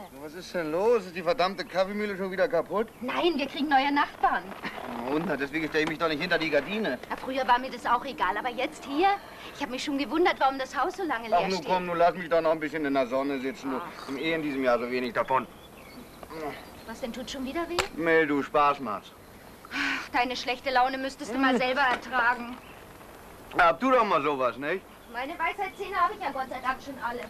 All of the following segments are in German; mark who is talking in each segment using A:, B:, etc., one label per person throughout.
A: Küche.
B: Was ist denn los? Ist die verdammte Kaffeemühle schon wieder kaputt?
A: Nein, wir kriegen neue Nachbarn.
B: Und deswegen stelle ich mich doch nicht hinter die Gardine.
A: Ja, früher war mir das auch egal, aber jetzt hier? Ich habe mich schon gewundert, warum das Haus so lange leer
B: Ach, nun
A: steht.
B: komm, nun lass mich doch noch ein bisschen in der Sonne sitzen. Du
A: Ach.
B: Im eh in diesem Jahr so wenig davon.
A: Was denn, tut schon wieder weh?
B: Mel, du Spaß machst.
A: Ach, deine schlechte Laune müsstest du mal selber ertragen.
B: Hab du doch mal sowas, nicht?
A: Meine Weisheitszähne habe ich ja Gott sei Dank schon alle.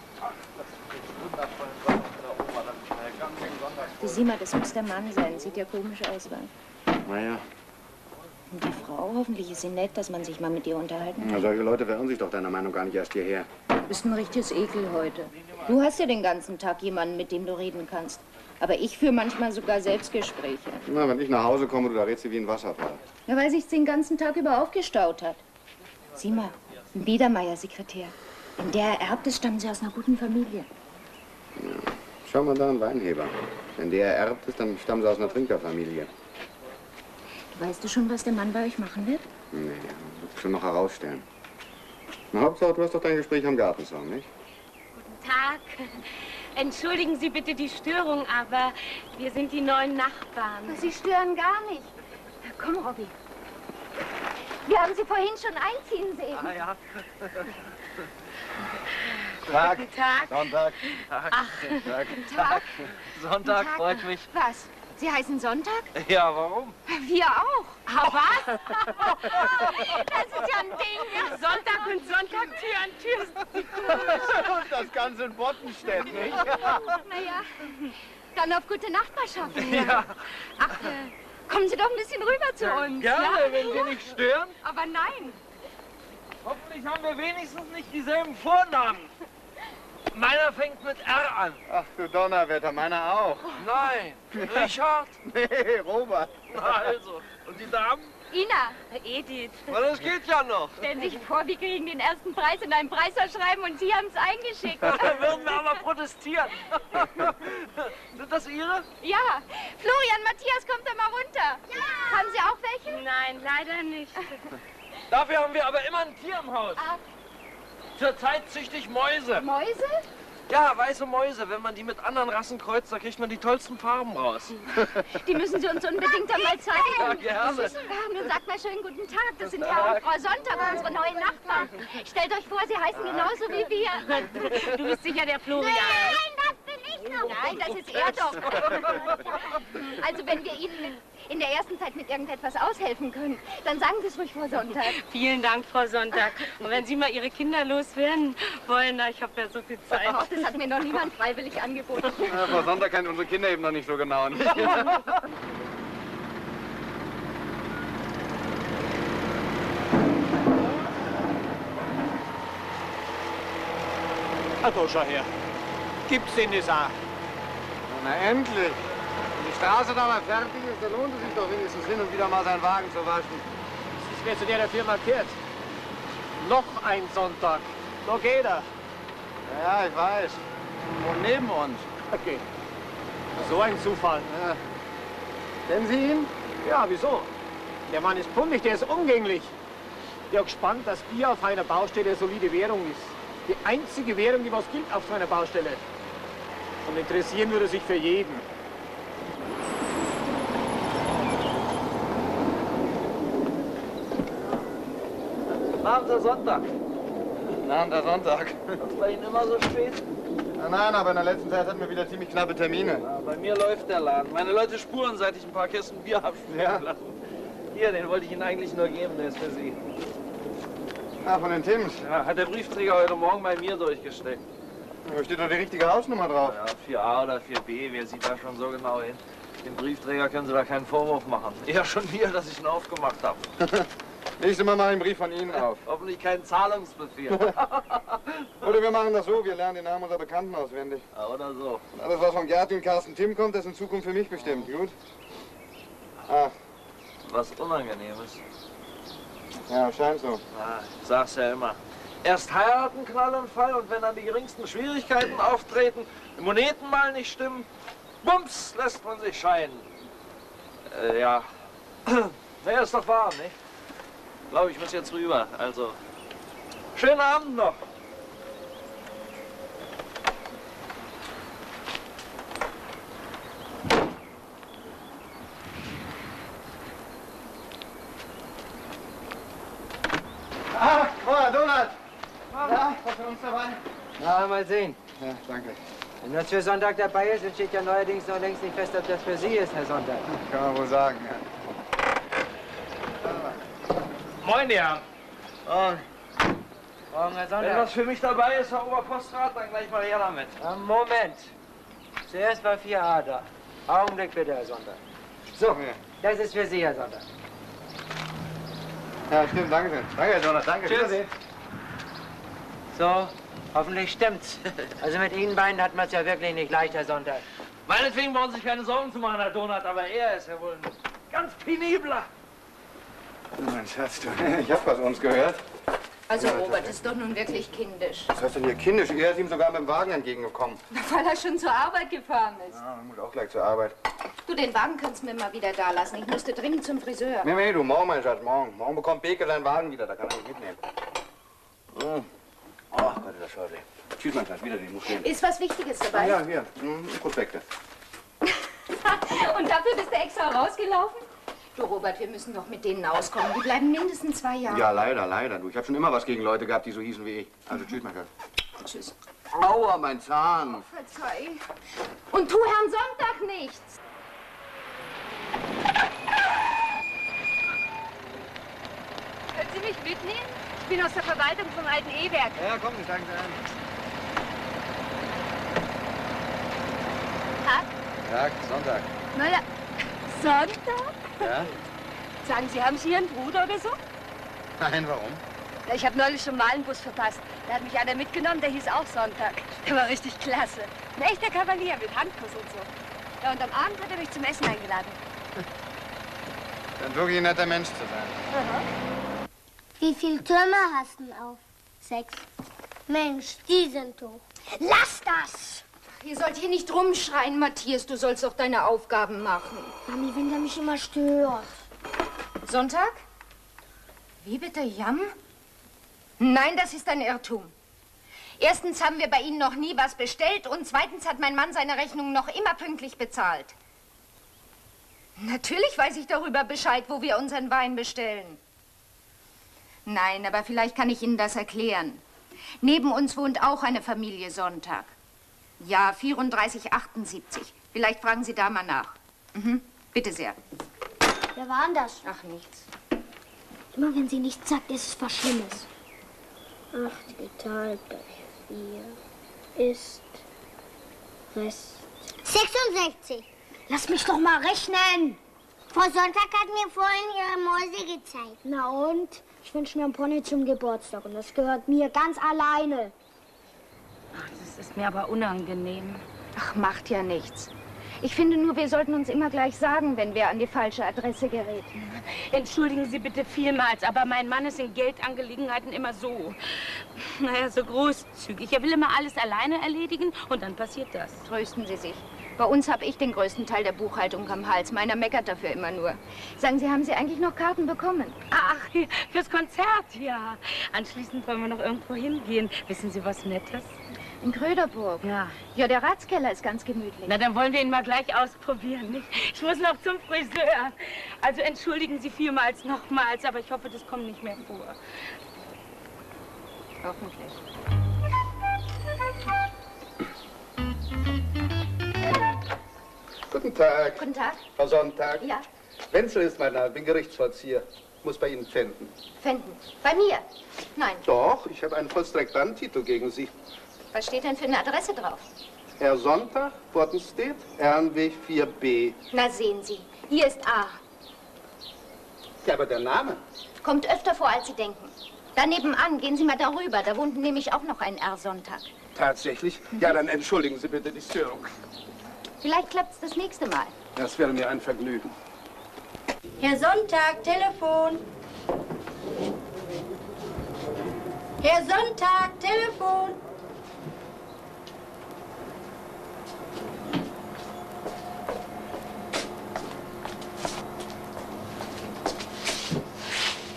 C: Du sieh mal, das muss der Mann sein. Sieht ja komisch aus, wa?
B: Naja,
C: Und die Frau, hoffentlich ist sie nett, dass man sich mal mit ihr unterhalten kann.
B: na, solche Leute verirren sich doch deiner Meinung gar nicht erst hierher.
C: Du bist ein richtiges Ekel heute. Du hast ja den ganzen Tag jemanden, mit dem du reden kannst. Aber ich führe manchmal sogar Selbstgespräche.
B: Na, wenn ich nach Hause komme, du, da redst du wie ein Wasserfall.
C: Ja, weil sich's den ganzen Tag über aufgestaut hat. Sieh mal, ein Biedermeier-Sekretär. Wenn der erbt ist, stammen sie aus einer guten Familie.
B: Schau mal da, ein Weinheber. Wenn der erbt ist, dann stammen sie aus einer Trinkerfamilie.
C: Weißt du schon, was der Mann bei euch machen wird?
B: Nee, wird schon noch herausstellen. Na, Hauptsache, du hast doch dein Gespräch am Gartenzaun, nicht?
D: Tag. Entschuldigen Sie bitte die Störung, aber wir sind die neuen Nachbarn.
A: Sie stören gar nicht. Komm, Robby. Wir haben Sie vorhin schon einziehen sehen.
E: Ah ja.
B: Tag.
D: Guten Tag.
B: Sonntag.
E: Ach,
B: Tag.
E: Tag. Sonntag
A: Tag.
E: freut mich.
A: Was? Sie heißen Sonntag?
E: Ja, warum?
A: Wir auch.
D: Ah, was? Das ist ja ein Ding. Sonntag und Sonntag, Tür an Tür.
B: Und das Ganze in Bottenstedt, nicht?
A: Naja, dann auf gute Nachbarschaft.
E: Ja.
A: Ach, äh, kommen Sie doch ein bisschen rüber zu uns.
E: Gerne,
A: ja?
E: wenn wir nicht stören.
A: Aber nein.
E: Hoffentlich haben wir wenigstens nicht dieselben Vornamen. Meiner fängt mit R an.
B: Ach du Donnerwetter, meiner auch.
E: Nein. Richard?
B: Nee, Robert.
E: Na also. Und die Damen?
A: Ina,
D: Edith,
E: Na, das geht ja noch.
A: stellen Sie sich vor, wir kriegen den ersten Preis in einem Preisausschreiben und Sie haben es eingeschickt.
E: Dann würden wir aber protestieren. Sind das Ihre?
A: Ja, Florian, Matthias, kommt doch mal runter. Ja. Haben Sie auch welche?
D: nein, leider nicht.
E: Dafür haben wir aber immer ein Tier im Haus.
A: Ah.
E: Zurzeit züchte ich Mäuse.
A: Mäuse?
E: Ja, weiße Mäuse. Wenn man die mit anderen Rassen kreuzt, da kriegt man die tollsten Farben raus.
A: Die müssen Sie uns unbedingt einmal zeigen.
E: Ja, gerne.
A: Ah, Nun sagt mal schönen guten Tag. Das sind Herr und Frau Sonntag, unsere neuen Nachbarn. Stellt euch vor, Sie heißen genauso wie wir.
D: Du bist sicher der Florian.
A: doch. Nein, das ist er doch. Also wenn wir Ihnen in der ersten Zeit mit irgendetwas aushelfen können, dann sagen Sie es ruhig vor Sonntag.
D: Vielen Dank, Frau Sonntag. Und wenn Sie mal Ihre Kinder loswerden wollen, na, ich habe ja so viel Zeit.
A: Ach, das hat mir noch niemand freiwillig angeboten.
B: Ja, Frau Sonntag kennt unsere Kinder eben noch nicht so genau. Nicht?
F: Also, schau her. Gibt's denn das auch?
B: Na endlich. Wenn die Straße da mal fertig ist, dann lohnt es sich doch wenigstens hin und wieder mal seinen Wagen zu waschen.
F: Das ist mir zu der Firma kehrt. Noch ein Sonntag. Da geht er.
B: Ja, ich weiß. Und neben uns.
F: Okay. So ein Zufall.
B: Ja. Kennen Sie ihn?
F: Ja, wieso? Der Mann ist pummig, der ist umgänglich. Ja, gespannt, dass Bier auf einer Baustelle solide Währung ist. Die einzige Währung, die was gilt auf so einer Baustelle. Und interessieren würde sich für jeden.
E: Abend der Sonntag.
B: Na, der Sonntag.
E: Das bei Ihnen immer so spät?
B: Nein, aber in der letzten Zeit hatten wir wieder ziemlich knappe Termine.
E: Ja, bei mir läuft der Laden. Meine Leute spuren, seit ich ein paar Kisten Bier habe
B: Ja.
E: lassen. Hier, den wollte ich Ihnen eigentlich nur geben, der ist für Sie.
B: Ah, von den Tims.
E: Ja, hat der Briefträger heute Morgen bei mir durchgesteckt.
B: Da steht doch die richtige Hausnummer drauf.
E: Ja, 4a oder 4b, wer sieht da schon so genau hin? Dem Briefträger können Sie da keinen Vorwurf machen. Eher schon mir, dass ich ihn aufgemacht habe.
B: Nächstes Mal mal einen Brief von Ihnen auf.
E: Hoffentlich keinen Zahlungsbefehl.
B: Oder wir machen das so, wir lernen den Namen unserer Bekannten auswendig.
E: Ja, oder so.
B: Alles, was von Gerti und Carsten Tim kommt, das ist in Zukunft für mich bestimmt, gut? Ach,
E: Was Unangenehmes.
B: ja, scheint so.
E: Na, ich sag's ja immer. Erst heiraten, Knall und Fall, und wenn dann die geringsten Schwierigkeiten auftreten, die Moneten mal nicht stimmen, bums, lässt man sich scheiden. Äh, ja. Naja, ist doch wahr, nicht? Ich glaube, ich muss jetzt rüber. Also, Schönen Abend noch.
G: Ah, Cora, Donald. Ja, was für uns dabei?
H: Na, mal sehen.
G: Ja, danke.
H: Wenn das für Sonntag dabei ist, dann steht ja neuerdings noch längst nicht fest, ob das für Sie ist, Herr Sonntag.
G: Kann man wohl sagen, ja.
E: Moin, Herren.
H: Morgen. Morgen, Herr
E: Wenn
H: Sonntag.
E: was für mich dabei ist, Herr Oberpostrat, dann gleich mal her damit.
H: Ja, Moment. Zuerst mal 4a da. Augenblick bitte, Herr Sonntag. So,
G: Ja.
H: das ist für Sie, Herr Sonntag.
G: Ja, stimmt, danke schön. Danke, Donald, danke.
E: Tschüss.
G: Wiedersehen.
H: So, hoffentlich stimmt's. Also mit Ihnen beiden hat man es ja wirklich nicht leicht, Herr Sonntag.
E: Meinetwegen brauchen Sie sich keine Sorgen zu machen, Herr Donat, aber er ist ja wohl ein ganz penibler.
G: Mein Schatz, du. Ich hab was uns gehört.
A: Also Robert ist doch nun wirklich kindisch.
G: Was heißt denn hier kindisch? Er ist ihm sogar mit dem Wagen entgegengekommen.
A: Weil er schon zur Arbeit gefahren ist.
G: Ja, er muss auch gleich zur Arbeit.
A: Du, den Wagen kannst du mir mal wieder da lassen. Ich müsste dringend zum Friseur.
G: Nee, nee, du, morgen, mein Schatz, morgen. Morgen bekommt Beke seinen Wagen wieder, da kann er mich mitnehmen. Hm. Ach Gott, das scheußlich. Tschüss, mein Schatz, wiedersehen, muss gehen.
A: Ist was Wichtiges dabei?
G: Ja, hier, hm, Prospekte.
A: Und dafür bist du extra rausgelaufen? Du, Robert, wir müssen doch mit denen auskommen. Die bleiben mindestens zwei Jahre.
G: Ja, leider, leider, du. Ich habe schon immer was gegen Leute gehabt, die so hießen wie ich. Also tschüss, mein Schatz.
A: Tschüss.
G: Aua, mein Zahn.
A: Verzeih. Und tu Herrn Sonntag nichts.
I: Können Sie mich mitnehmen? Ich bin aus der Verwaltung vom alten E-Werk.
G: Ja, komm, ich sage an.
I: Tag?
G: Tag, Sonntag.
I: Naja, Sonntag?
G: Ja?
I: Sagen Sie, haben Sie Ihren Bruder oder so?
G: Nein, warum?
I: Ja, Ich habe neulich schon mal einen Bus verpasst. Da hat mich einer mitgenommen, der hieß auch Sonntag. Der war richtig klasse. Ein echter Kavalier mit Handkuss und so. Ja, und am Abend hat er mich zum Essen eingeladen.
G: Dann wirklich ein netter Mensch zu sein.
J: Wie viele Türme hast du denn auf? Sechs. Mensch, die sind hoch.
I: Lass das!
A: Ihr sollt hier nicht rumschreien, Matthias. Du sollst doch deine Aufgaben machen.
J: Mami, wenn der mich immer stört.
A: Sonntag? Wie bitte, Jam? Nein, das ist ein Irrtum. Erstens haben wir bei Ihnen noch nie was bestellt und zweitens hat mein Mann seine Rechnung noch immer pünktlich bezahlt. Natürlich weiß ich darüber Bescheid, wo wir unseren Wein bestellen. Nein, aber vielleicht kann ich Ihnen das erklären. Neben uns wohnt auch eine Familie Sonntag. Ja, 3478. Vielleicht fragen Sie da mal nach. Mhm. Bitte sehr.
J: Wer war denn das?
A: Ach, nichts.
J: Immer wenn sie nichts sagt, ist es was Schlimmes. Acht geteilt bei vier ist Rest. 66. Lass mich doch mal rechnen. Frau Sonntag hat mir vorhin ihre Mäuse gezeigt. Na und? Ich wünsche mir einen Pony zum Geburtstag und das gehört mir ganz alleine.
D: Das ist mir aber unangenehm.
A: Ach, macht ja nichts. Ich finde nur, wir sollten uns immer gleich sagen, wenn wir an die falsche Adresse geraten.
D: Entschuldigen Sie bitte vielmals, aber mein Mann ist in Geldangelegenheiten immer so, naja, so großzügig. Er will immer alles alleine erledigen und dann passiert das.
A: Trösten Sie sich. Bei uns habe ich den größten Teil der Buchhaltung am Hals. Meiner meckert dafür immer nur. Sagen Sie, haben Sie eigentlich noch Karten bekommen?
D: Ach, fürs Konzert, ja. Anschließend wollen wir noch irgendwo hingehen. Wissen Sie was Nettes?
A: In Kröderburg.
D: Ja.
A: Ja, der Ratskeller ist ganz gemütlich.
D: Na, dann wollen wir ihn mal gleich ausprobieren, nicht? Ich muss noch zum Friseur. Also entschuldigen Sie vielmals nochmals, aber ich hoffe, das kommt nicht mehr vor.
A: Hoffentlich.
B: Guten Tag,
A: Guten Tag.
B: Frau Sonntag.
A: Ja,
B: Wenzel ist mein Name, bin Gerichtsvollzieher. Muss bei Ihnen pfänden.
A: Fenden. Bei mir? Nein.
B: Doch, ich habe einen vollstreckbaren Titel gegen Sie.
A: Was steht denn für eine Adresse drauf?
B: Herr Sonntag, Bottenstedt, Ehrenweg 4b.
A: Na, sehen Sie. Hier ist A.
B: Ja, aber der Name?
A: Kommt öfter vor, als Sie denken. Daneben an, gehen Sie mal darüber. Da wohnt nämlich auch noch ein R-Sonntag.
B: Tatsächlich? Ja, dann entschuldigen Sie bitte die Störung.
A: Vielleicht klappt's das nächste Mal.
B: Das wäre mir ein Vergnügen.
J: Herr Sonntag, Telefon. Herr Sonntag, Telefon.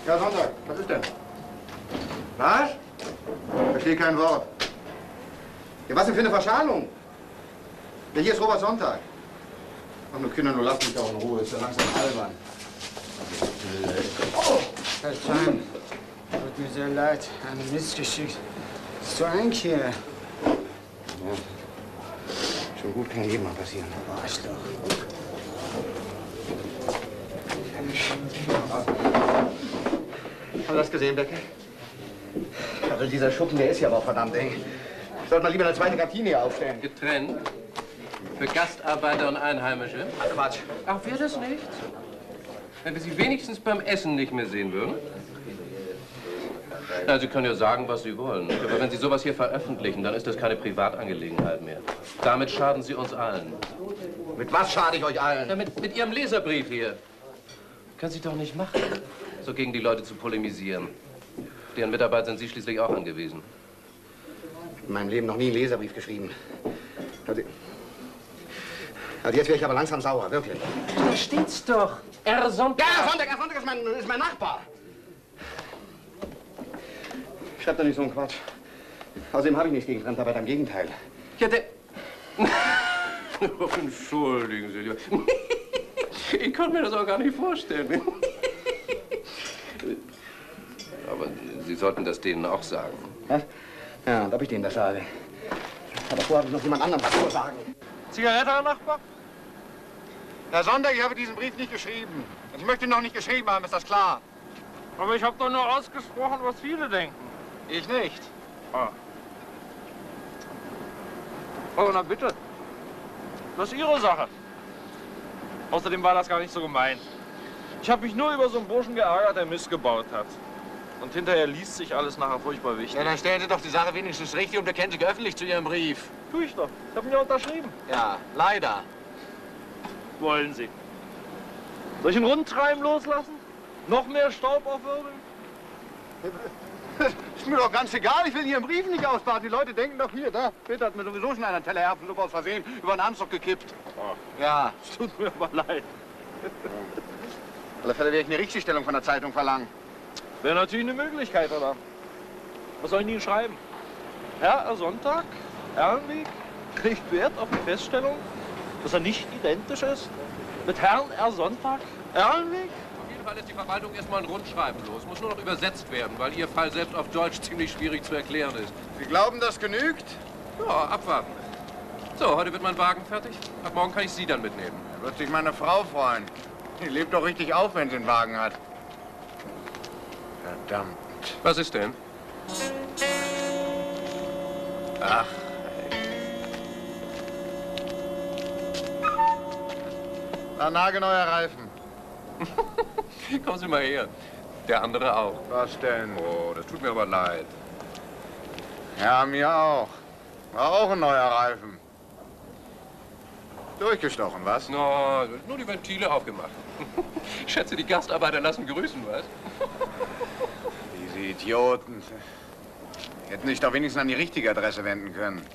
G: Ja, Sonntag, was ist denn? Was?
B: Verstehe kein Wort. Ja, was denn für eine Verschalung? Ja, hier ist Robert Sonntag. Ach, nur Kinder, nur lasst mich doch in Ruhe. Ist ja langsam albern.
F: Oh, Verzeihen. Tut mir sehr leid. Eine Missgeschichte. Zu Einkehr.
B: Ja. Schon gut, kann jedem mal passieren.
F: Arschloch.
B: Haben Sie das gesehen, Becker? Also dieser Schuppen, der ist ja aber verdammt eng. Sollte man lieber eine zweite Kantine hier aufstellen.
K: Getrennt? Für Gastarbeiter und Einheimische?
B: Ach, Quatsch.
K: Ach, wäre das nicht? Wenn wir Sie wenigstens beim Essen nicht mehr sehen würden? Na, Sie können ja sagen, was Sie wollen. Aber wenn Sie sowas hier veröffentlichen, dann ist das keine Privatangelegenheit mehr. Damit schaden Sie uns allen.
B: Mit was schade ich euch allen?
K: Ja, mit, mit Ihrem Leserbrief hier. Können Sie doch nicht machen, so gegen die Leute zu polemisieren. Deren Mitarbeit sind Sie schließlich auch angewiesen.
B: In meinem Leben noch nie einen Leserbrief geschrieben. Also, jetzt wäre ich aber langsam sauer, wirklich.
K: Da steht's doch. R. Sonntag.
B: Ja, Sonntag, Herr Sonntag ist mein, ist mein Nachbar. Schreibt doch nicht so einen Quatsch. Außerdem habe ich nichts gegen Fremdarbeiter, im Gegenteil.
K: Ja, der... Oh, entschuldigen Sie. lieber. Ich konnte mir das auch gar nicht vorstellen. Aber Sie sollten das denen auch sagen.
B: Was? Ja, und ob ich denen das sage. Aber vorher habe ich noch jemand anderem was zu sagen.
E: Zigarette, Herr Nachbar?
F: Herr Sonntag, ich habe diesen Brief nicht geschrieben. Und ich möchte ihn noch nicht geschrieben haben, ist das klar?
E: Aber ich habe doch nur ausgesprochen, was viele denken.
F: Ich nicht.
E: Ah. Oh, na bitte. Das ist Ihre Sache. Außerdem war das gar nicht so gemeint. Ich habe mich nur über so einen Burschen geärgert, der Mist gebaut hat. Und hinterher liest sich alles nachher furchtbar wichtig.
F: Ja, dann stellen Sie doch die Sache wenigstens richtig und bekennen sich öffentlich zu Ihrem Brief.
E: Tu ich doch. Ich habe ihn ja unterschrieben.
F: Ja, leider.
E: Wollen Sie? Soll ich einen Rundtreiben loslassen? Noch mehr Staub aufwirbeln?
F: Ist mir doch ganz egal, ich will Ihren Brief nicht ausbaden. Die Leute denken doch hier, da, Peter hat mir sowieso schon einen Teller Erbsensuppe aus Versehen über den Anzug gekippt.
E: Oh,
F: Ja,
E: es tut mir aber leid.
F: auf alle Fälle werde ich eine Richtigstellung von der Zeitung verlangen.
E: Wäre natürlich eine Möglichkeit, oder? Was soll ich Ihnen schreiben? Herr Sonntag, Erlenweg, legt Wert auf die Feststellung, dass er nicht identisch ist mit Herrn R. Sonntag, Erlenweg?
K: Auf jeden Fall ist die Verwaltung erstmal ein Rundschreiben los. Muss nur noch übersetzt werden, weil Ihr Fall selbst auf Deutsch ziemlich schwierig zu erklären ist.
F: Sie glauben, das genügt?
K: Ja, abwarten. So, heute wird mein Wagen fertig. Ab morgen kann ich Sie dann mitnehmen.
F: Wird sich meine Frau freuen. Die lebt doch richtig auf, wenn sie einen Wagen hat. Verdammt.
K: Was ist denn?
F: Ach. Na, nagelneuer Reifen.
K: Kommen Sie mal her. Der andere auch.
F: Was denn?
K: Oh, das tut mir aber leid.
F: Ja, mir auch. War auch ein neuer Reifen. Durchgestochen, was?
K: No, nur die Ventile aufgemacht. Ich schätze, die Gastarbeiter lassen grüßen, was?
F: Diese Idioten. Hätten sich doch wenigstens an die richtige Adresse wenden können.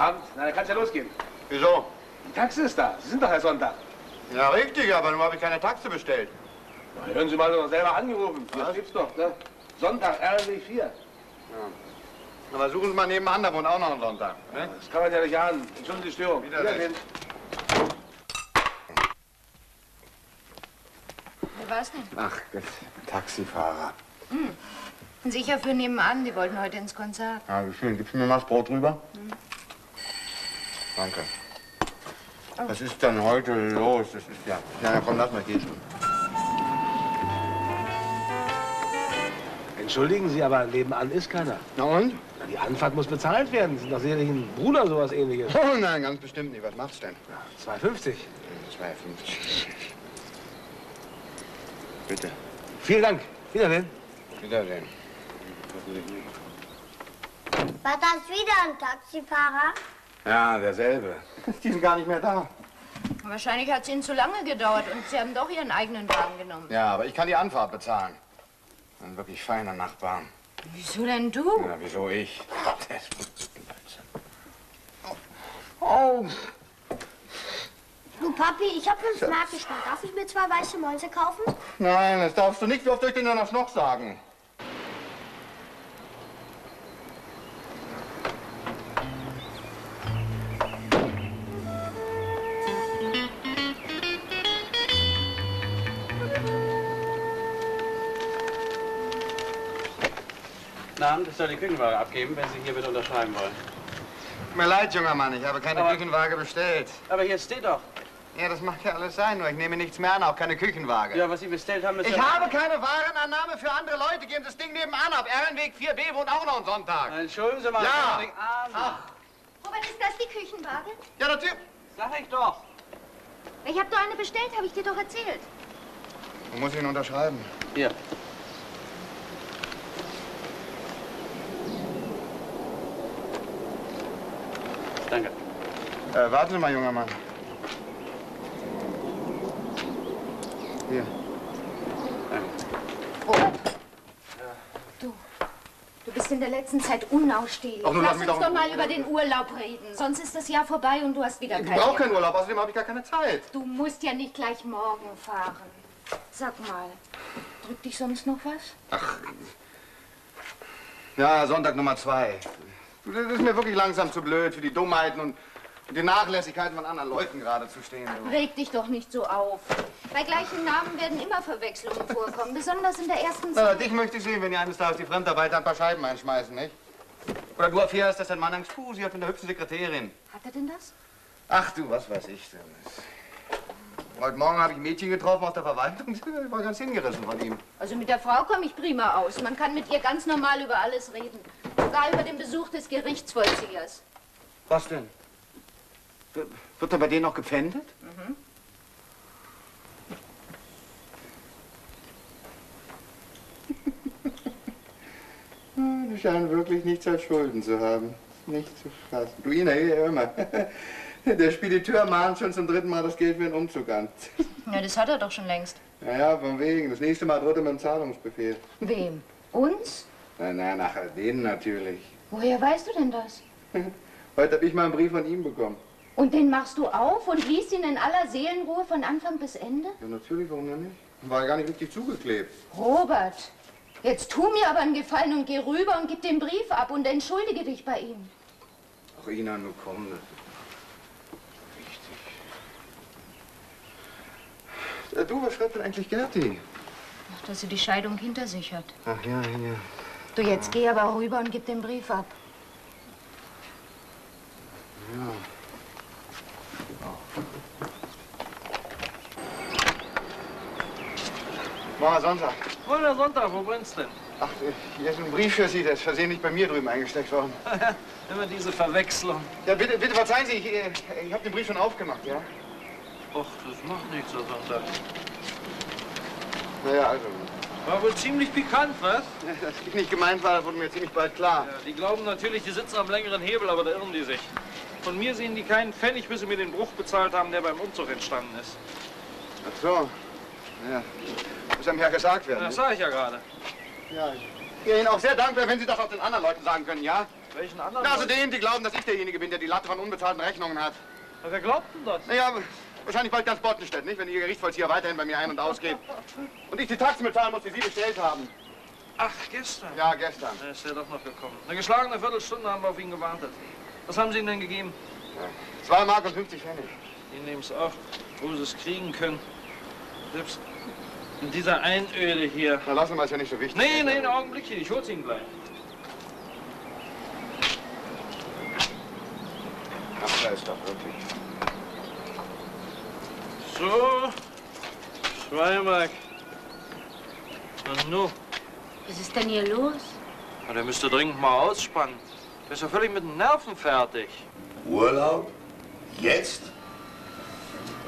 L: Guten Abend. Na, dann kann's ja losgehen.
F: Wieso?
L: Die Taxe ist da. Sie sind doch Herr Sonntag.
F: Ja, richtig, aber nun habe ich keine Taxe bestellt.
L: Na, hören Sie mal doch selber angerufen. Hier steht's doch, ne? Sonntag, RW 4.
F: Aber suchen Sie mal nebenan, da wohnt auch noch ein Sonntag. Ne?
L: Das kann man ja nicht ahnen. Entschuldigen Sie die Störung.
F: Wiedersehen.
A: Wer war's denn?
B: Ach, Gott, Taxifahrer.
A: Hm. Sicher für nebenan, die wollten heute ins Konzert.
B: Ja, wie viel? Gibst du mir mal das Brot drüber? Danke. Was ist denn heute los? Das ist ja. Na, ja, komm, lass mal gehen.
L: Entschuldigen Sie, aber nebenan ist keiner.
B: Na und?
L: Na, die Anfahrt muss bezahlt werden. Sie sind doch sicherlich ein Bruder, sowas ähnliches.
B: Oh nein, ganz bestimmt nicht. Was machst du denn?
L: 2,50.
B: 2,50. Bitte.
L: Vielen Dank. Wiedersehen.
B: Wiedersehen.
J: War das wieder ein Taxifahrer?
B: Ja, derselbe. Die sind gar nicht mehr da.
A: Wahrscheinlich hat es Ihnen zu lange gedauert und Sie haben doch Ihren eigenen Wagen genommen.
B: Ja, aber ich kann die Anfahrt bezahlen. Ein wirklich feiner Nachbar.
A: Wieso denn du?
B: Ja, wieso ich? Oh,
J: Du, Papi, ich habe fünf Mark gespart. Darf ich mir zwei weiße Mäuse kaufen?
B: nein, das darfst du nicht. Wie oft soll ich dir denn das noch sagen?
M: Guten Abend, ich soll die Küchenware abgeben, wenn Sie hier bitte unterschreiben wollen.
B: Tut mir leid, junger Mann, ich habe keine
M: Aber-
B: Küchenwaage bestellt.
M: Aber hier steht doch.
B: Ja, das mag ja alles sein, nur ich nehme nichts mehr an, auch keine Küchenwaage.
M: Ja, was Sie bestellt haben, ist
B: Ich
M: ja...
B: habe keine Warenannahme für andere Leute. Geben das Ding nebenan ab. Ehrenweg 4b wohnt auch noch am Sonntag.
M: Entschuldigen Sie mal.
B: Ja.
M: Ah,
I: Robert, ist das die Küchenwaage?
B: Ja, natürlich.
M: Sag ich doch.
I: Ich habe doch eine bestellt, habe ich dir doch erzählt.
B: Wo muss ich ihn unterschreiben?
M: Hier. Danke.
B: Äh, warten Sie mal, junger Mann. Hier.
A: Du bist in der letzten Zeit unausstehlich.
B: Ach, nun
A: Lass
B: lass
A: uns
B: doch-
A: doch mal über den Urlaub reden. Sonst ist das Jahr vorbei und du hast wieder
B: Ich
A: keinen.
B: brauche keinen Urlaub, außerdem habe ich gar keine Zeit.
A: Du musst ja nicht gleich morgen fahren. Sag mal, drückt dich sonst noch was?
B: Ja, Sonntag Nummer zwei. Du, Das ist mir wirklich langsam zu blöd für die Dummheiten und die Nachlässigkeiten von anderen Leuten gerade zu stehen. Du.
A: Reg dich doch nicht so auf. Bei gleichen Namen werden immer Verwechslungen vorkommen, besonders in der ersten Zeit.
B: dich möchte ich sehen, wenn ihr eines Tages die Fremdarbeiter ein paar Scheiben einschmeißen, nicht? Oder du erfährst, dass dein Mann Angst, sie hat mit der hübschen Sekretärin.
A: Hat er denn das?
B: Ach du, was weiß ich denn. Heute Morgen habe ich ein Mädchen getroffen aus der Verwaltung. Ich war ganz hingerissen von ihm.
A: Also mit der Frau komme ich prima aus. Man kann mit ihr ganz normal über alles reden. Sogar über den Besuch des Gerichtsvollziehers.
B: Was denn? W- Wird da bei denen noch gepfändet?
A: Mhm.
B: Die scheinen wirklich nichts als Schulden zu haben. Nicht zu fassen. Du, Ina, hier, mal. Der Spediteur mahnt schon zum dritten Mal das Geld für den Umzug an.
A: Ja, das hat er doch schon längst.
B: Naja, von wegen. Das nächste Mal droht er mit dem Zahlungsbefehl.
A: Wem? Uns?
B: Na, na, nachher denen natürlich.
A: Woher weißt du denn das?
B: Heute habe ich mal einen Brief von ihm bekommen.
A: Und den machst du auf und liest ihn in aller Seelenruhe von Anfang bis Ende?
B: Ja, natürlich, warum denn nicht? War gar nicht richtig zugeklebt.
A: Robert, jetzt tu mir aber einen Gefallen und geh rüber und gib den Brief ab und entschuldige dich bei ihm.
B: Ach, Ina, nun komm. Wichtig. Äh, Du, was schreibt denn eigentlich Gerti?
A: Ach, dass sie die Scheidung hinter sich hat.
B: Ach ja, ja.
A: Du, jetzt geh aber rüber und gib den Brief ab.
B: ja. Mal Sonntag.
E: Wohl Sonntag, wo brennt's denn?
B: Ach, hier ist ein Brief für Sie, der ist versehentlich bei mir drüben eingesteckt worden.
E: Immer diese Verwechslung.
B: Ja, bitte, bitte verzeihen Sie, ich, äh, ich habe den Brief schon aufgemacht, ja?
E: Och, das macht nichts, Herr Sonntag.
B: Naja, also.
E: War wohl ziemlich pikant, was?
B: Dass ich nicht gemeint war, das wurde mir ziemlich bald klar.
E: Ja, die glauben natürlich, die sitzen am längeren Hebel, aber da irren die sich. Von mir sehen die keinen Pfennig, bis sie mir den Bruch bezahlt haben, der beim Umzug entstanden ist.
B: Ach so. Ja. Muss einem ja gesagt werden.
E: Das
B: nicht?
E: sage ich ja gerade.
B: Ja, ich wäre Ihnen auch sehr dankbar, wenn Sie das auch den anderen Leuten sagen können, ja?
E: Welchen anderen?
B: Na, also denen, die glauben, dass ich derjenige bin, der die Latte von unbezahlten Rechnungen hat.
E: Na, Wer glaubt denn das?
B: Naja, wahrscheinlich bald ganz Bottenstedt, nicht? Wenn Ihr Gerichtsvollzieher weiterhin bei mir ein- und ausgeht. Und ich die Taxen bezahlen muss, die Sie bestellt haben.
E: Ach, gestern.
B: Ja, gestern.
E: Da ist er doch noch gekommen. Eine geschlagene Viertelstunde haben wir auf ihn gewartet. Was haben Sie ihm denn gegeben?
B: Zwei Mark und 50 Pfennig.
E: Die nehmen es auf, wo sie es kriegen können. Selbst in dieser Einöde hier.
B: Na, lassen wir es ja nicht so wichtig.
E: Nee, nee, einen Augenblick hier. Ich hol's Ihnen gleich.
B: Ach, da ist doch wirklich.
E: So. Zwei Mark. Und nu?
A: Was ist denn hier los?
E: Na, der müsste dringend mal ausspannen. Der ist ja völlig mit den Nerven fertig.
N: Urlaub? Jetzt?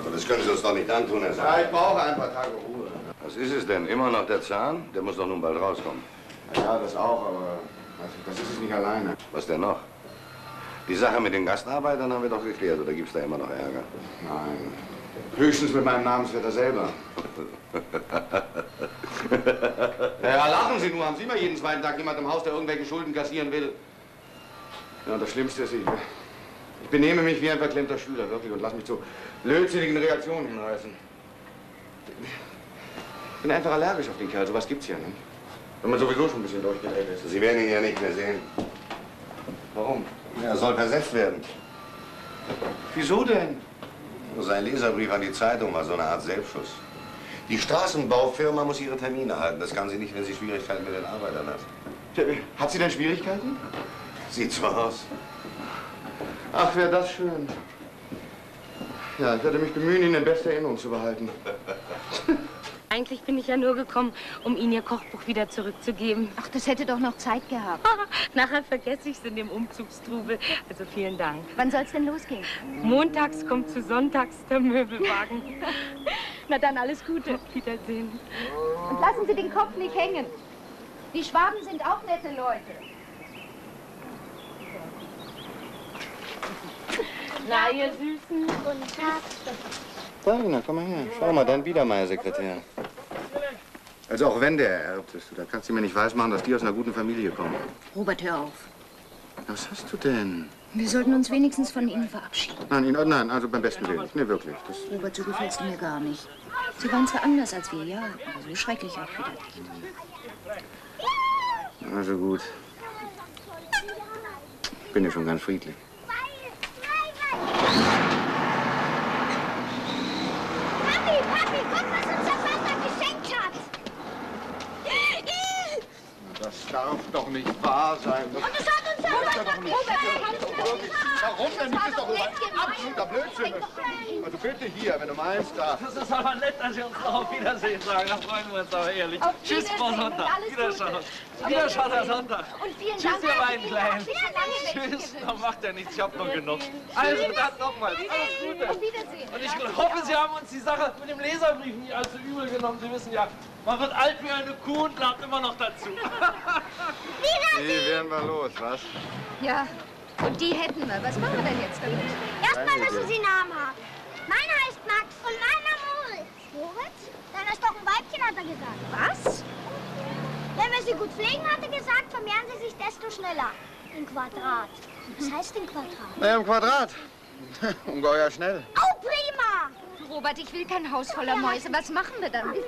N: Aber das können Sie uns doch nicht antun, Herr
B: Ja,
N: Saal.
B: ich brauche ein paar Tage Ruhe.
N: Was ist es denn? Immer noch der Zahn? Der muss doch nun bald rauskommen.
B: Ja, das auch, aber das ist es nicht alleine.
N: Was denn noch? Die Sache mit den Gastarbeitern haben wir doch geklärt, oder gibt's da immer noch Ärger?
B: Nein. Höchstens mit meinem Namensvetter selber. Ja, lachen Sie nur. Haben Sie mal jeden zweiten Tag jemand im Haus, der irgendwelche Schulden kassieren will? Ja, und das Schlimmste ist, ich, ich benehme mich wie ein verklemmter Schüler, wirklich, und lass mich zu blödsinnigen Reaktionen hinreißen. Ich bin einfach allergisch auf den Kerl. Sowas gibt's ja nicht. Wenn man sowieso schon ein bisschen durchgedreht ist.
N: Sie werden ihn ja nicht mehr sehen.
B: Warum?
N: Er soll versetzt werden.
B: Wieso denn?
N: Sein Leserbrief an die Zeitung war so eine Art Selbstschuss. Die Straßenbaufirma muss ihre Termine halten. Das kann sie nicht, wenn sie Schwierigkeiten mit den Arbeitern hat.
B: Hat sie denn Schwierigkeiten?
N: Sieht so aus.
B: Ach, wäre das schön. Ja, ich werde mich bemühen, ihn in bester Erinnerung zu behalten.
D: Eigentlich bin ich ja nur gekommen, um Ihnen Ihr Kochbuch wieder zurückzugeben.
A: Ach, das hätte doch noch Zeit gehabt.
D: Nachher vergesse ich es in dem Umzugstrubel. Also vielen Dank.
A: Wann soll's denn losgehen?
D: Montags kommt zu Sonntags der Möbelwagen.
A: Na dann, alles Gute.
D: Auf Wiedersehen.
A: Und lassen Sie den Kopf nicht hängen. Die Schwaben sind auch nette Leute.
D: Na, ihr Süßen.
J: Guten Tag.
B: Dagina, komm mal her. Schau mal, dein Biedermeier-Sekretär. Also auch wenn der ererbt ist, da kannst du mir nicht weismachen, dass die aus einer guten Familie kommen.
A: Robert, hör auf.
B: Was hast du denn?
A: Wir sollten uns wenigstens von Ihnen verabschieden.
B: Nein, ihn- nein, also beim besten Willen. Nee, wirklich. Das,
A: Robert, so gefällst du mir gar nicht. Sie waren zwar anders als wir, ja, aber so schrecklich auch wieder nicht.
B: also gut. Ich bin ja schon ganz friedlich.
J: Papi, Papi, guck, was uns der Vater geschenkt hat.
B: Darf doch nicht wahr sein.
J: Und es hat uns der Vater
B: Warum denn nicht? Das ist doch ein absoluter Blödsinn. Also bitte hier, wenn du meinst, da.
E: Das ist aber nett, dass Sie uns noch auf Wiedersehen sagen. Da freuen wir uns aber ehrlich.
A: Auf
E: Tschüss, Frau Sonntag. Wiederschauen. Wiederschauen, Herr Sonntag.
A: Und vielen
E: Tschüss,
A: Dank.
E: ihr beiden Kleinen. Tschüss. Da macht ja nichts. Ich hab noch genug. Also, dann nochmal. Alles Gute.
A: Auf Wiedersehen.
E: Und ich hoffe, Sie haben uns die Sache mit dem Leserbrief nicht allzu übel genommen. Sie wissen ja, man wird alt wie eine Kuh und lernt immer noch dazu.
B: Werden wir los, was?
A: Ja, und die hätten wir. Was machen wir denn jetzt damit?
J: Erstmal müssen Sie Namen haben. Meiner heißt Max und meiner Moritz. Moritz? Dann ist doch ein Weibchen, hat er gesagt.
A: Was?
J: Wenn wir sie gut pflegen, hat er gesagt, vermehren sie sich desto schneller. Im Quadrat. Was heißt denn Quadrat?
B: Na ja, im Quadrat. Ungeheuer schnell.
J: Prima!
A: Robert, ich will kein Haus voller Mäuse. Was machen wir damit?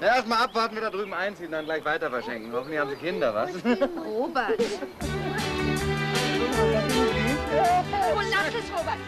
B: Na, erst mal abwarten, wir da drüben einziehen, dann gleich weiter verschenken. Hoffentlich haben sie Kinder, was?
A: Robert. Gute Nacht, Robert.